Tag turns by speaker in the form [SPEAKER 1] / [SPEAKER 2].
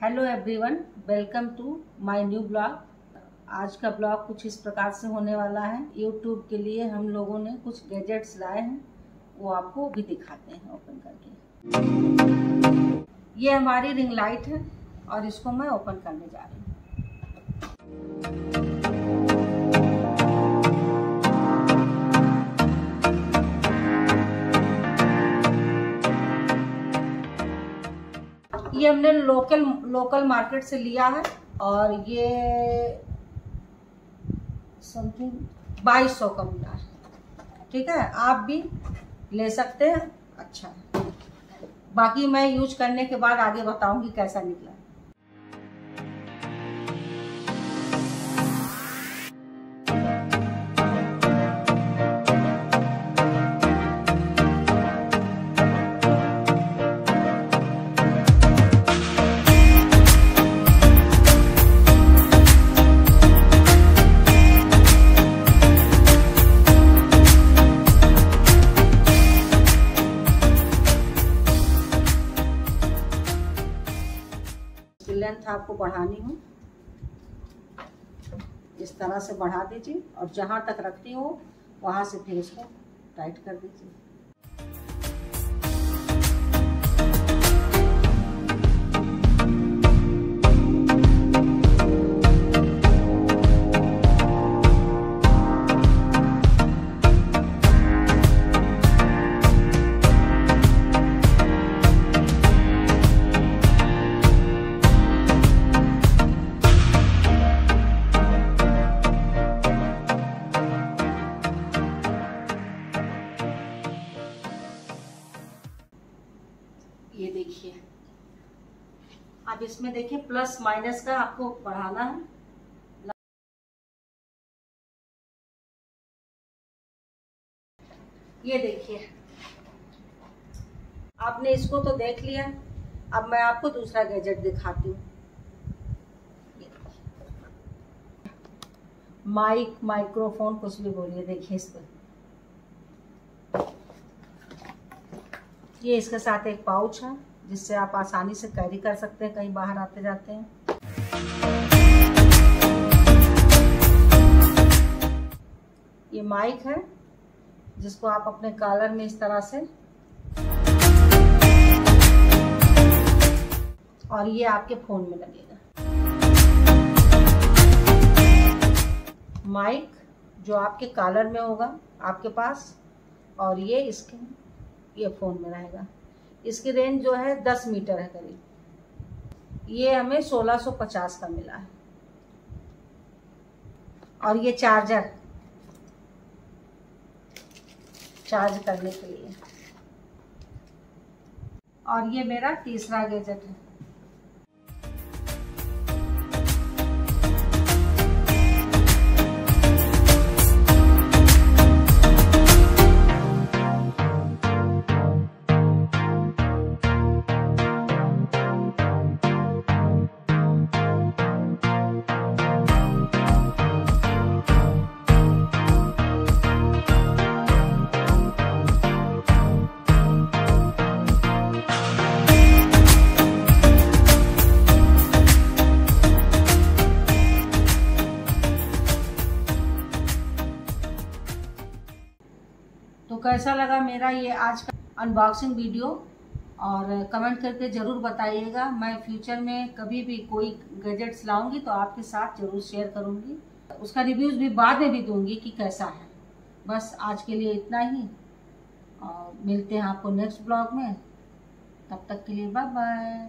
[SPEAKER 1] Hello everyone welcome to my new blog आज का blog कुछ इस प्रकार से होने वाला है। यूट्यूब के लिए हम लोगों ने कुछ गैजेट्स लाए हैं, वो आपको भी दिखाते हैं ओपन करके। ये हमारी रिंग लाइट है और इसको मैं ओपन करने जा रही हूँ। ये हमने लोकल लोकल मार्केट से लिया है और ये समथिंग बाईस सौ का मिला है। ठीक है? आप भी ले सकते हैं। अच्छा। बाकी मैं यूज़ करने के बाद आगे बताऊँगी कैसा निकला लेंथ आपको बढ़ानी हो। इस तरह से बढ़ा दीजिए और जहाँ तक रखती हो, वहाँ से फिर इसको टाइट कर दीजिए। देखिए। अब इसमें देखिए प्लस माइनस का आपको बढ़ाना है। ये देखिए। आपने इसको तो देख लिया। अब मैं आपको दूसरा गैजेट दिखाती हूँ। माइक माइक्रोफोन कुछ भी बोलिए। देखिए इस पर। ये इसके साथ एक पाउच है। जिससे आप आसानी से कैरी कर सकते हैं, कहीं बाहर आते जाते हैं। ये माइक है, जिसको आप अपने कॉलर में इस तरह से और ये आपके फ़ोन में लगेगा। माइक जो आपके कॉलर में होगा, आपके पास, और ये इसके ये फ़ोन में रहेगा। इसकी रेंज जो है दस मीटर है करीब। ये हमें सोलह सौ पचास का मिला है। और ये चार्जर चार्ज करने के लिए। और ये मेरा तीसरा गैजेट है। कैसा लगा मेरा ये आज का अनबॉक्सिंग वीडियो और कमेंट करके ज़रूर बताइएगा। मैं फ्यूचर में कभी भी कोई गैजेट्स लाऊँगी तो आपके साथ ज़रूर शेयर करूँगी। उसका रिव्यूज़ भी बाद में भी दूँगी कि कैसा है। बस आज के लिए इतना ही, और मिलते हैं आपको नेक्स्ट ब्लॉग में। तब तक के लिए बाय बाय